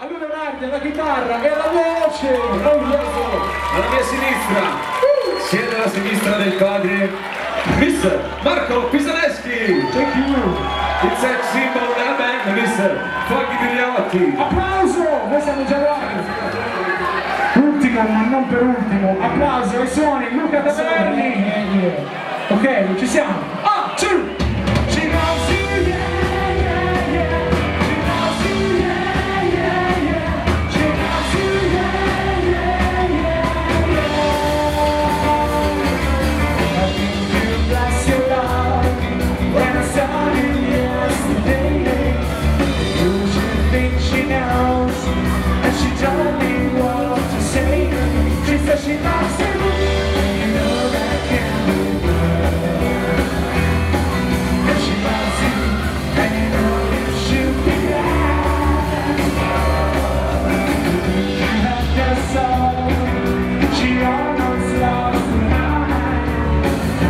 Allora lui la chitarra e la voce! Alla mia sinistra, siete alla sinistra del padre Mr. Marco Pisaneschi! Thank you! Il sex symbol della band, Mr. Fogli Migliotti! Applauso! Noi siamo già là! Ultimo, ma non per ultimo, applauso ai suoni, Luca Taverni! Ok, ci siamo!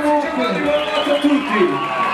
comunque. Buon a tutti.